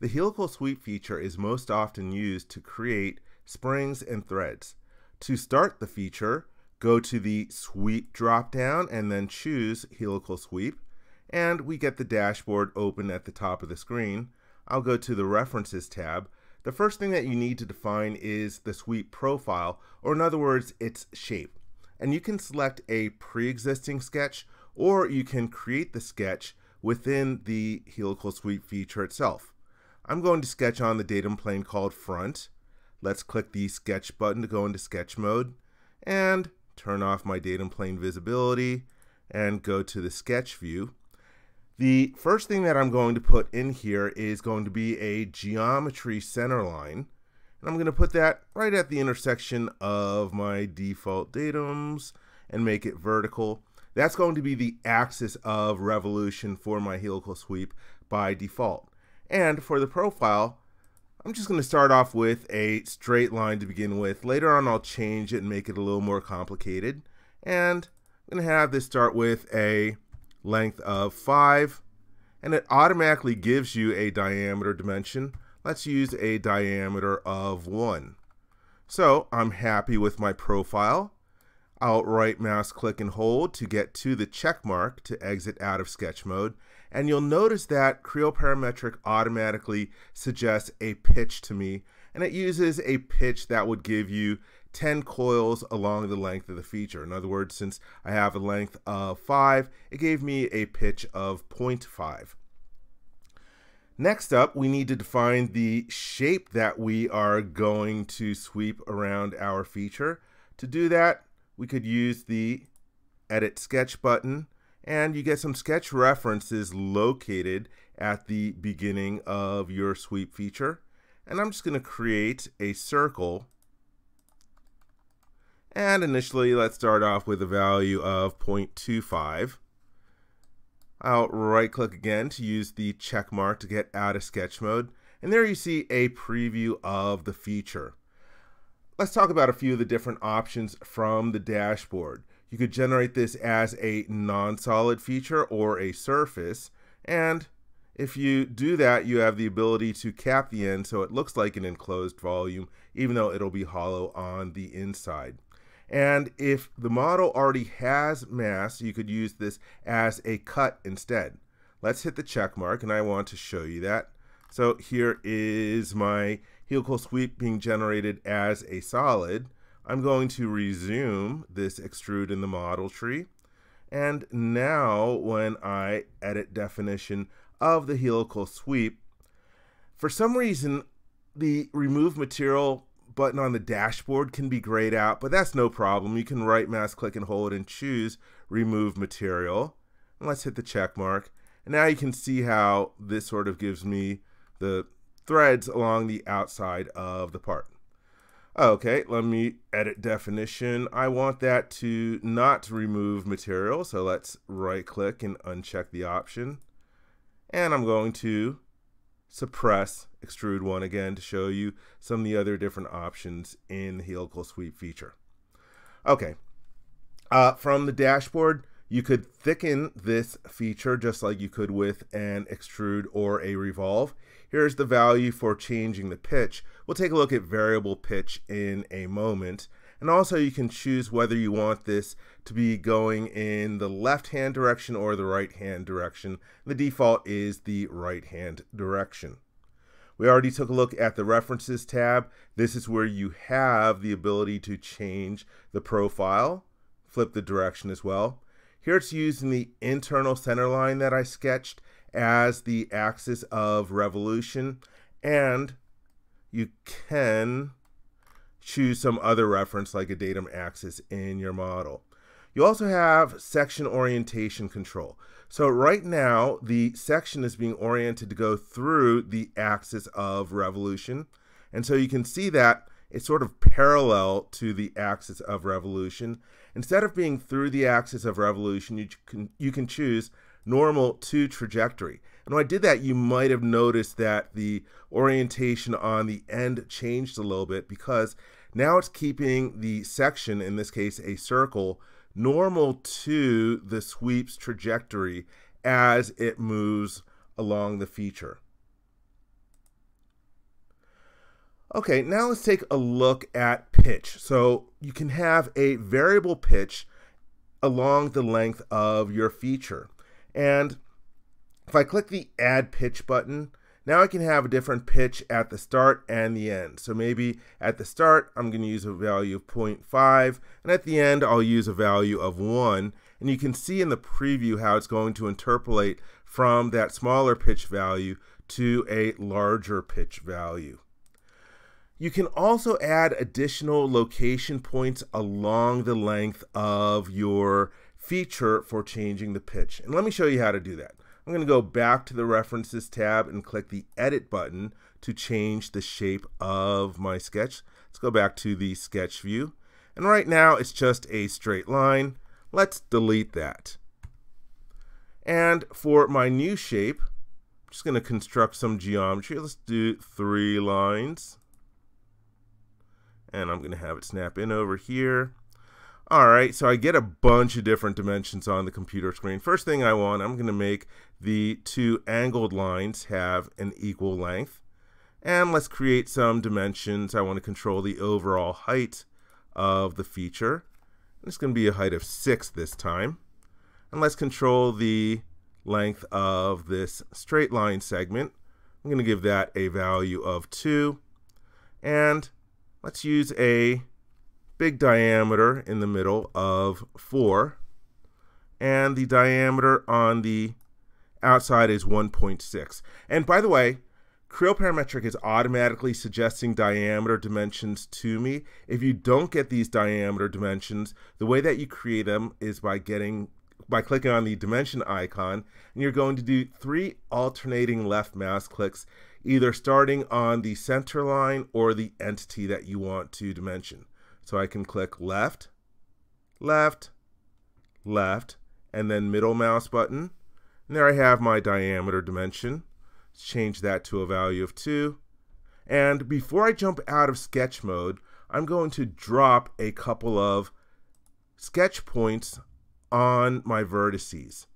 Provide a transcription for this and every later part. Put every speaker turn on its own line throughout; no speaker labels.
The helical sweep feature is most often used to create springs and threads. To start the feature, go to the sweep dropdown and then choose helical sweep and we get the dashboard open at the top of the screen. I'll go to the references tab. The first thing that you need to define is the sweep profile or in other words its shape. And you can select a pre-existing sketch or you can create the sketch within the helical sweep feature itself. I'm going to sketch on the datum plane called front. Let's click the sketch button to go into sketch mode and turn off my datum plane visibility and go to the sketch view. The first thing that I'm going to put in here is going to be a geometry center line. And I'm going to put that right at the intersection of my default datums and make it vertical. That's going to be the axis of revolution for my helical sweep by default. And for the profile, I'm just going to start off with a straight line to begin with. Later on, I'll change it and make it a little more complicated. And I'm going to have this start with a length of 5. And it automatically gives you a diameter dimension. Let's use a diameter of 1. So I'm happy with my profile. I'll right mouse click and hold to get to the check mark to exit out of sketch mode. And you'll notice that Creo Parametric automatically suggests a pitch to me. And it uses a pitch that would give you 10 coils along the length of the feature. In other words, since I have a length of 5, it gave me a pitch of 0.5. Next up, we need to define the shape that we are going to sweep around our feature. To do that, we could use the Edit Sketch button, and you get some sketch references located at the beginning of your sweep feature. And I'm just going to create a circle. And initially, let's start off with a value of 0.25. I'll right click again to use the check mark to get out of sketch mode. And there you see a preview of the feature. Let's talk about a few of the different options from the dashboard. You could generate this as a non-solid feature or a surface. And if you do that, you have the ability to cap the end so it looks like an enclosed volume, even though it'll be hollow on the inside. And if the model already has mass, you could use this as a cut instead. Let's hit the check mark, and I want to show you that. So here is my helical sweep being generated as a solid. I'm going to resume this extrude in the model tree. And now when I edit definition of the helical sweep, for some reason, the remove material button on the dashboard can be grayed out, but that's no problem. You can right mouse click and hold and choose remove material. And let's hit the check mark. And now you can see how this sort of gives me the threads along the outside of the part. Okay, let me edit definition. I want that to not remove material, so let's right click and uncheck the option. And I'm going to suppress extrude one again to show you some of the other different options in the helical sweep feature. Okay, uh, from the dashboard, you could thicken this feature just like you could with an extrude or a revolve. Here's the value for changing the pitch. We'll take a look at variable pitch in a moment. And also you can choose whether you want this to be going in the left hand direction or the right hand direction. The default is the right hand direction. We already took a look at the references tab. This is where you have the ability to change the profile, flip the direction as well. Here it's using the internal center line that I sketched as the axis of revolution and you can choose some other reference like a datum axis in your model. You also have section orientation control. So right now, the section is being oriented to go through the axis of revolution. And so you can see that it's sort of parallel to the axis of revolution. Instead of being through the axis of revolution, you can, you can choose normal to trajectory. And when I did that, you might have noticed that the orientation on the end changed a little bit because now it's keeping the section, in this case a circle, normal to the sweep's trajectory as it moves along the feature. Okay, now let's take a look at pitch. So you can have a variable pitch along the length of your feature. And if I click the add pitch button, now I can have a different pitch at the start and the end. So maybe at the start, I'm going to use a value of 0.5, and at the end, I'll use a value of 1. And you can see in the preview how it's going to interpolate from that smaller pitch value to a larger pitch value. You can also add additional location points along the length of your feature for changing the pitch. And let me show you how to do that. I'm going to go back to the References tab and click the Edit button to change the shape of my sketch. Let's go back to the sketch view. And right now it's just a straight line. Let's delete that. And for my new shape, I'm just going to construct some geometry. Let's do three lines and I'm going to have it snap in over here. All right, so I get a bunch of different dimensions on the computer screen. First thing I want, I'm going to make the two angled lines have an equal length. And let's create some dimensions. I want to control the overall height of the feature. It's going to be a height of 6 this time. And let's control the length of this straight line segment. I'm going to give that a value of 2. And Let's use a big diameter in the middle of 4. And the diameter on the outside is 1.6. And by the way, Creo Parametric is automatically suggesting diameter dimensions to me. If you don't get these diameter dimensions, the way that you create them is by getting by clicking on the dimension icon, and you're going to do three alternating left mouse clicks either starting on the center line or the entity that you want to dimension. So I can click left, left, left, and then middle mouse button. And there I have my diameter dimension. Let's change that to a value of 2. And before I jump out of sketch mode, I'm going to drop a couple of sketch points on my vertices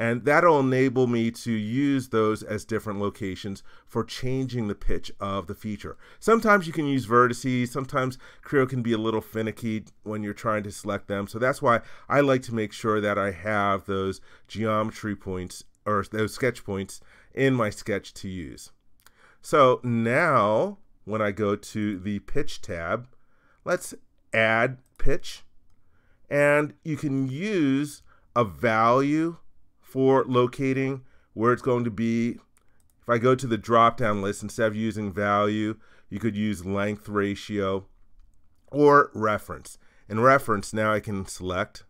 and that'll enable me to use those as different locations for changing the pitch of the feature. Sometimes you can use vertices, sometimes Creo can be a little finicky when you're trying to select them, so that's why I like to make sure that I have those geometry points or those sketch points in my sketch to use. So now when I go to the pitch tab, let's add pitch and you can use a value for locating where it's going to be. If I go to the drop down list, instead of using value, you could use length ratio or reference. In reference, now I can select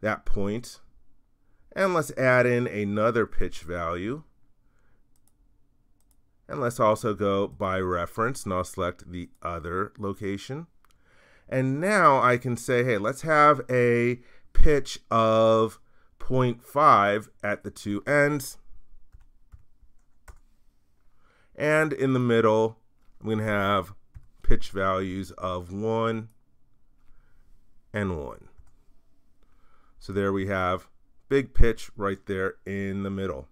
that point. And let's add in another pitch value. And let's also go by reference, and I'll select the other location. And now I can say, hey, let's have a pitch of 0.5 at the two ends. And in the middle, I'm going to have pitch values of 1 and 1. So there we have big pitch right there in the middle.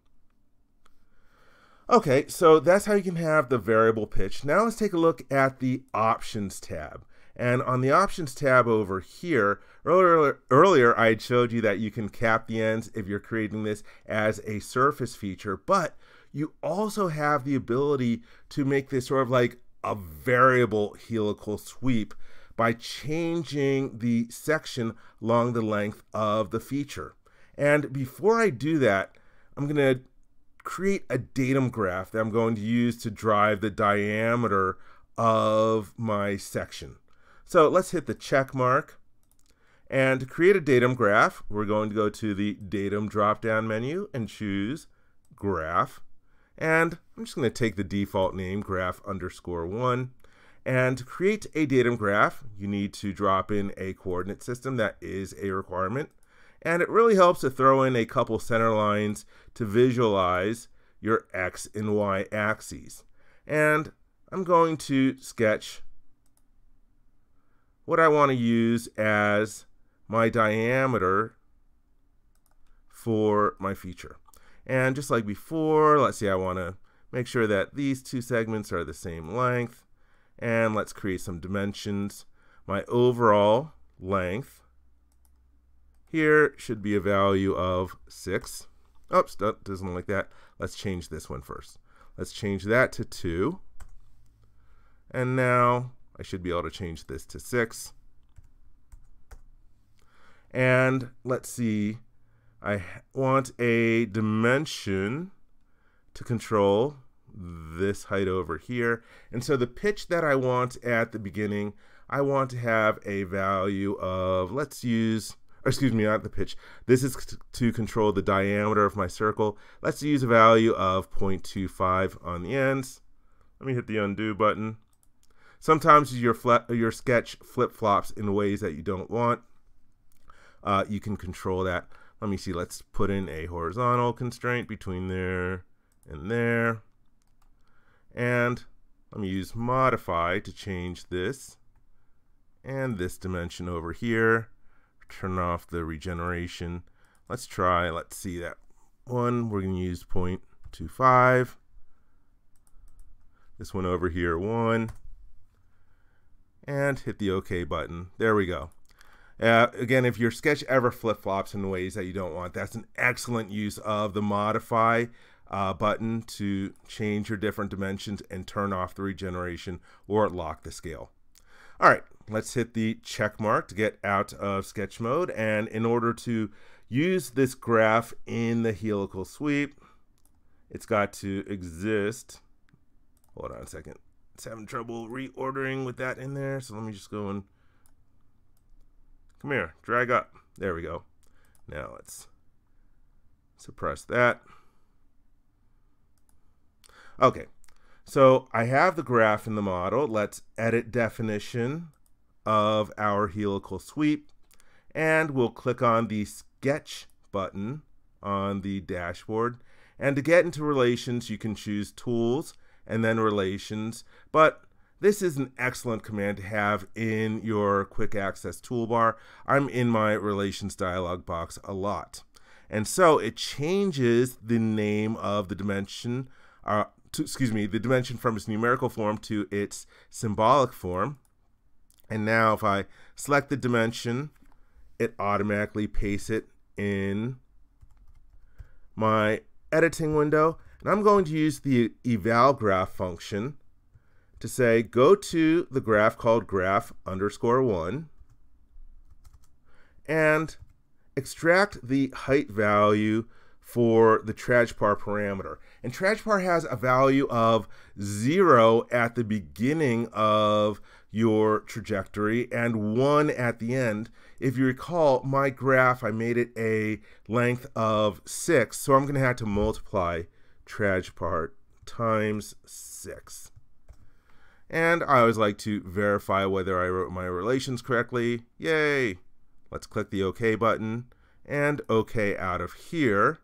Okay, so that's how you can have the variable pitch. Now let's take a look at the options tab. And on the options tab over here, earlier, earlier I showed you that you can cap the ends if you're creating this as a surface feature, but you also have the ability to make this sort of like a variable helical sweep by changing the section along the length of the feature. And before I do that, I'm going to create a datum graph that I'm going to use to drive the diameter of my section. So let's hit the check mark. And to create a datum graph, we're going to go to the datum drop-down menu and choose graph. And I'm just going to take the default name, graph underscore one. And to create a datum graph, you need to drop in a coordinate system. That is a requirement. And it really helps to throw in a couple center lines to visualize your X and Y axes. And I'm going to sketch what I want to use as my diameter for my feature. And just like before, let's say I want to Make sure that these two segments are the same length. And let's create some dimensions. My overall length here should be a value of 6. Oops, doesn't like that. Let's change this one first. Let's change that to 2. And now I should be able to change this to 6. And let's see, I want a dimension to control this height over here. And so the pitch that I want at the beginning, I want to have a value of, let's use, excuse me, not the pitch. This is to control the diameter of my circle. Let's use a value of 0.25 on the ends. Let me hit the undo button. Sometimes your, your sketch flip-flops in ways that you don't want. Uh, you can control that. Let me see, let's put in a horizontal constraint between there and there. And let me use modify to change this and this dimension over here. Turn off the regeneration. Let's try, let's see that one. We're going to use 0.25. This one over here, 1. And hit the OK button. There we go. Uh, again, if your sketch ever flip-flops in ways that you don't want, that's an excellent use of the modify uh, button to change your different dimensions and turn off the regeneration or lock the scale. All right, let's hit the check mark to get out of sketch mode. And in order to use this graph in the helical sweep, it's got to exist. Hold on a second. It's having trouble reordering with that in there. So let me just go and come here, drag up. There we go. Now let's suppress that. Okay, so I have the graph in the model. Let's edit definition of our helical sweep. And we'll click on the sketch button on the dashboard. And to get into relations, you can choose tools and then relations. But this is an excellent command to have in your quick access toolbar. I'm in my relations dialog box a lot. And so it changes the name of the dimension uh, to, excuse me, the dimension from its numerical form to its symbolic form. And now if I select the dimension, it automatically pastes it in my editing window. And I'm going to use the eval graph function to say, go to the graph called graph underscore one and extract the height value for the trajpar parameter. And trajpar has a value of zero at the beginning of your trajectory and one at the end. If you recall, my graph, I made it a length of six, so I'm going to have to multiply trajpar times six. And I always like to verify whether I wrote my relations correctly. Yay! Let's click the OK button and OK out of here.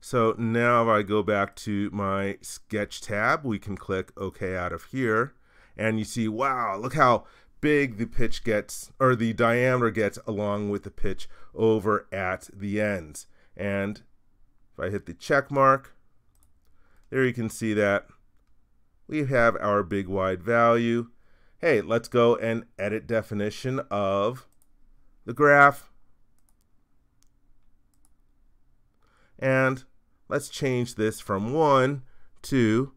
So now if I go back to my sketch tab, we can click OK out of here. And you see, wow, look how big the pitch gets, or the diameter gets along with the pitch over at the ends. And if I hit the check mark, there you can see that we have our big wide value. Hey, let's go and edit definition of the graph. And let's change this from 1 to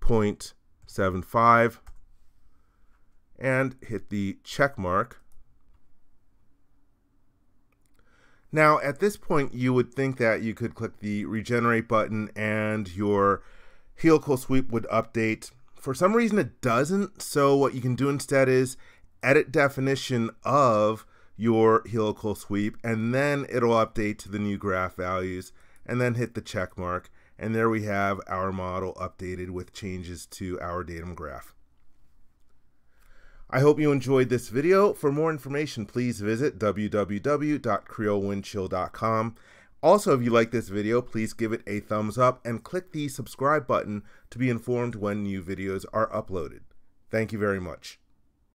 0.75 and hit the check mark. Now, at this point, you would think that you could click the regenerate button and your helical sweep would update. For some reason, it doesn't. So what you can do instead is edit definition of your helical sweep, and then it'll update to the new graph values and then hit the check mark. And there we have our model updated with changes to our datum graph. I hope you enjoyed this video. For more information, please visit www.creowindchill.com. Also, if you like this video, please give it a thumbs up and click the subscribe button to be informed when new videos are uploaded. Thank you very much.